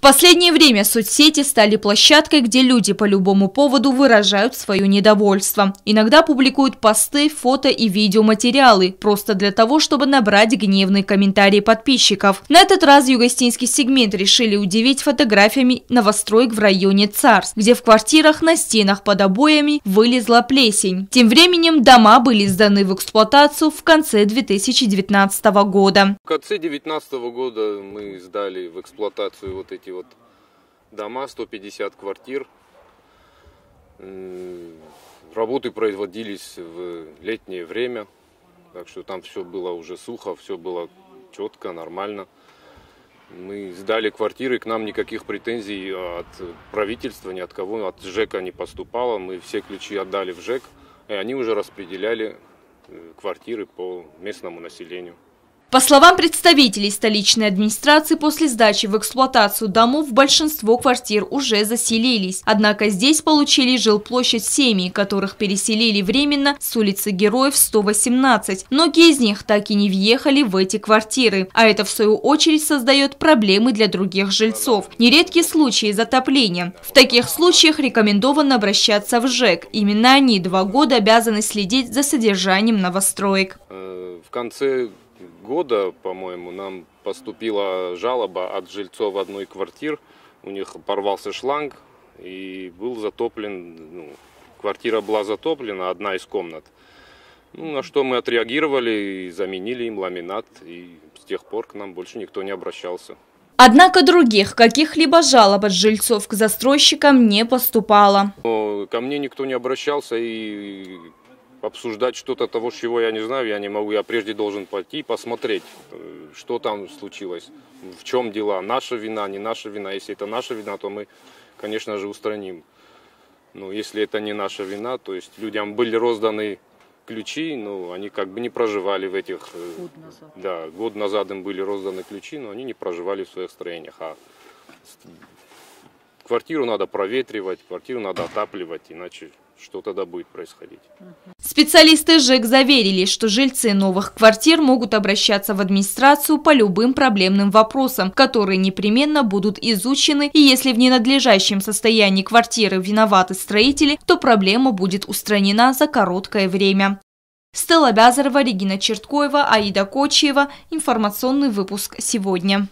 В последнее время соцсети стали площадкой, где люди по любому поводу выражают свое недовольство. Иногда публикуют посты, фото и видеоматериалы, просто для того, чтобы набрать гневные комментарии подписчиков. На этот раз югостинский сегмент решили удивить фотографиями новостроек в районе Царс, где в квартирах на стенах под обоями вылезла плесень. Тем временем дома были сданы в эксплуатацию в конце 2019 года. В конце 2019 года мы сдали в эксплуатацию вот эти вот дома, 150 квартир. Работы производились в летнее время, так что там все было уже сухо, все было четко, нормально. Мы сдали квартиры, к нам никаких претензий от правительства, ни от кого, от ЖЭКа не поступало. Мы все ключи отдали в ЖЭК, и они уже распределяли э, квартиры по местному населению. По словам представителей столичной администрации, после сдачи в эксплуатацию домов большинство квартир уже заселились. Однако здесь получили жилплощадь семьи, которых переселили временно с улицы Героев 118. Многие из них так и не въехали в эти квартиры. А это, в свою очередь, создает проблемы для других жильцов. Нередки случаи затопления. В таких случаях рекомендовано обращаться в ЖЭК. Именно они два года обязаны следить за содержанием новостроек. Э, в конце года, по-моему, нам поступила жалоба от жильцов одной квартир. У них порвался шланг и был затоплен, ну, квартира была затоплена, одна из комнат. Ну, на что мы отреагировали и заменили им ламинат, и с тех пор к нам больше никто не обращался. Однако других каких-либо жалоб от жильцов к застройщикам не поступало. Но ко мне никто не обращался, и обсуждать что-то того, чего я не знаю, я не могу. Я прежде должен пойти и посмотреть, э, что там случилось, в чем дела, наша вина, не наша вина. Если это наша вина, то мы, конечно же, устраним. Но если это не наша вина, то есть людям были розданы ключи, но они как бы не проживали в этих... Э, год назад. Да, год назад им были розданы ключи, но они не проживали в своих строениях. А квартиру надо проветривать, квартиру надо отапливать, иначе что тогда будет происходить. Специалисты ЖЭК заверили, что жильцы новых квартир могут обращаться в администрацию по любым проблемным вопросам, которые непременно будут изучены, и если в ненадлежащем состоянии квартиры виноваты строители, то проблема будет устранена за короткое время. Стелла Бязарова, Регина Черткоева, Аида Кочева. Информационный выпуск сегодня.